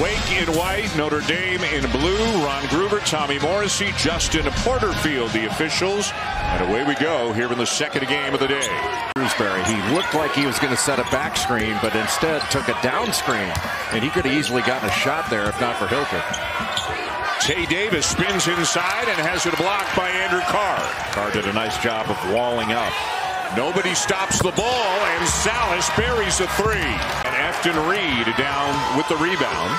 Wake in white, Notre Dame in blue, Ron Gruber, Tommy Morrissey, Justin Porterfield, the officials. And away we go here in the second game of the day. Shrewsberry, he looked like he was going to set a back screen, but instead took a down screen. And he could have easily gotten a shot there if not for Hildreth. Tae Davis spins inside and has it blocked by Andrew Carr. Carr did a nice job of walling up. Nobody stops the ball, and Sallis buries a three. And Efton Reid down with the rebound.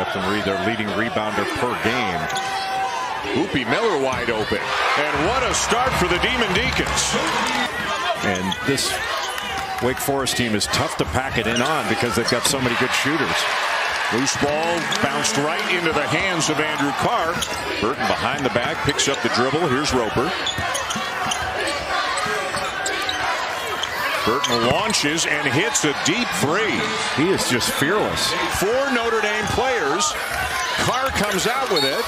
Efton Reid, their leading rebounder per game. Boopie Miller wide open. And what a start for the Demon Deacons. And this Wake Forest team is tough to pack it in on because they've got so many good shooters. Loose ball bounced right into the hands of Andrew Carr. Burton behind the back picks up the dribble. Here's Roper. Burton launches and hits a deep three. He is just fearless. Four Notre Dame players. Carr comes out with it.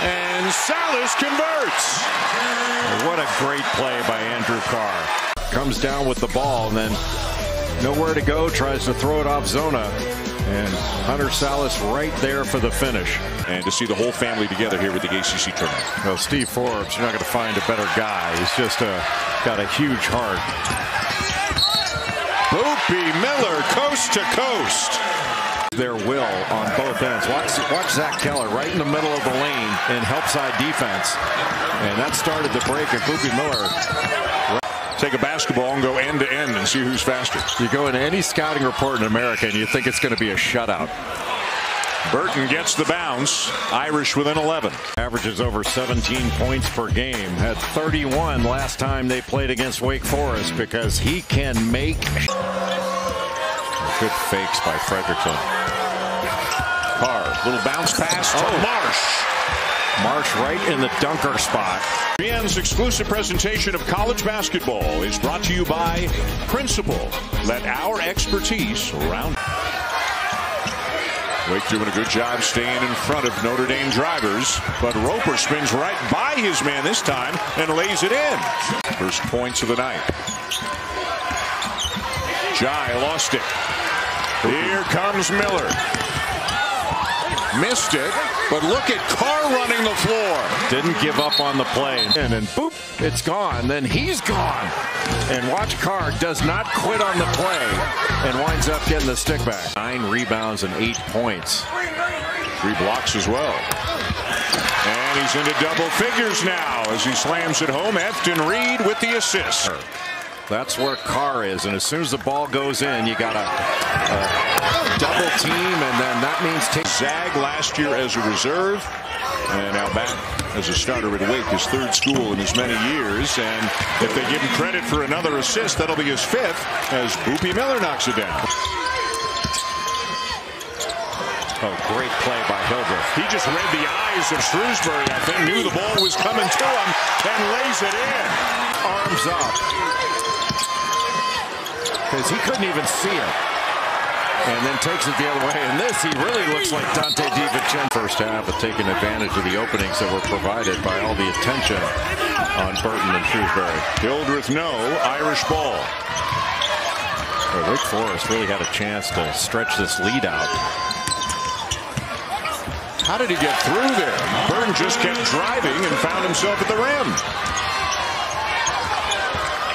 And Sallis converts. What a great play by Andrew Carr. Comes down with the ball and then nowhere to go. Tries to throw it off Zona. And Hunter Sallis right there for the finish. And to see the whole family together here with the ACC tournament. Well, Steve Forbes, you're not going to find a better guy. He's just a, got a huge heart. Boopie Miller, coast to coast. Their will on both ends. Watch, watch Zach Keller right in the middle of the lane in help side defense. And that started the break, and Boopie Miller take a basketball and go end to end and see who's faster. You go into any scouting report in America and you think it's going to be a shutout. Burton gets the bounce. Irish within 11. Averages over 17 points per game. Had 31 last time they played against Wake Forest because he can make good fakes by Friedrichsen. Carr, little bounce pass to oh. Marsh. Marsh right in the dunker spot. BN's exclusive presentation of college basketball is brought to you by Principal. Let our expertise surround. Wake doing a good job staying in front of Notre Dame drivers, but Roper spins right by his man this time and lays it in. First points of the night. Jai lost it. Here comes Miller. Missed it, but look at Carr running the floor. Didn't give up on the play. And then boop, it's gone. Then he's gone. And watch Carr does not quit on the play and winds up getting the stick back. Nine rebounds and eight points. Three blocks as well. And he's into double figures now as he slams it home. Efton Reid with the assist. That's where Carr is. And as soon as the ball goes in, you got a, a double team, and then that means take Zag last year as a reserve, and now back as a starter at Wake, his third school in as many years. And if they give him credit for another assist, that'll be his fifth as Boopie Miller knocks it down. Oh, great play by Hildreth. He just read the eyes of Shrewsberry, I think, knew the ball was coming to him, and lays it in. Arms up because he couldn't even see it. And then takes it the other way. And this, he really looks like Dante DiVincenzo. First half of taking advantage of the openings that were provided by all the attention on Burton and Shrewsberry. Hildreth no, Irish ball. Well, Wake Forest really had a chance to stretch this lead out. How did he get through there? Burton just kept driving and found himself at the rim.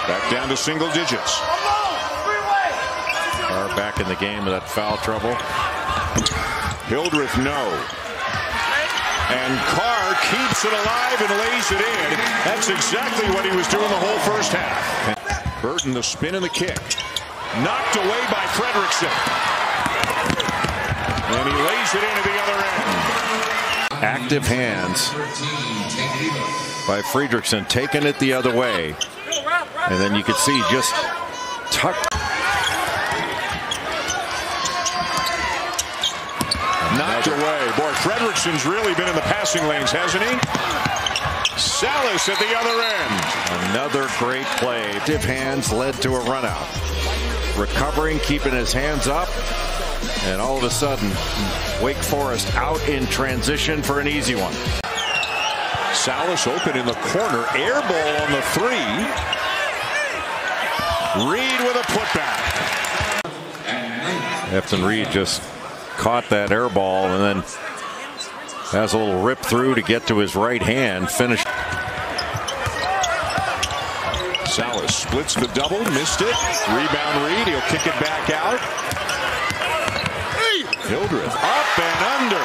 Back down to single digits. In the game with that foul trouble. Hildreth no. And Carr keeps it alive and lays it in. That's exactly what he was doing the whole first half. Burton the spin and the kick. Knocked away by Friedrichsen. And he lays it into the other end. Active hands by Friedrichsen taking it the other way. And then you could see just tucked Knocked away. Boy, Friedrichsen's really been in the passing lanes, hasn't he? Sallis at the other end. Another great play. Active hands led to a run out. Recovering, keeping his hands up. And all of a sudden, Wake Forest out in transition for an easy one. Sallis open in the corner. Air ball on the three. Reid with a putback. Efton Reid just caught that air ball and then has a little rip through to get to his right hand. Finish. Sallis splits the double, missed it. Rebound Reid, he'll kick it back out. Hildreth up and under.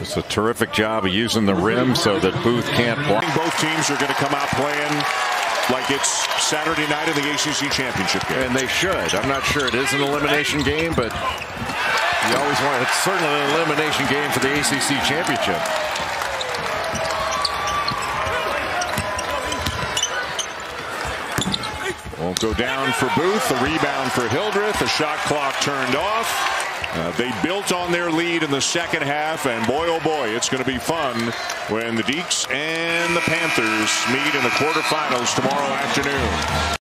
It's a terrific job of using the rim so that Booth can't block. Both teams are going to come out playing like it's Saturday night in the ACC championship game. And they should. I'm not sure it is an elimination game, but you always want it's certainly an elimination game for the ACC championship. Won't go down for Booth. The rebound for Hildreth. The shot clock turned off. Uh, they built on their lead in the second half, and boy, oh boy, it's going to be fun when the Deacs and the Panthers meet in the quarterfinals tomorrow afternoon.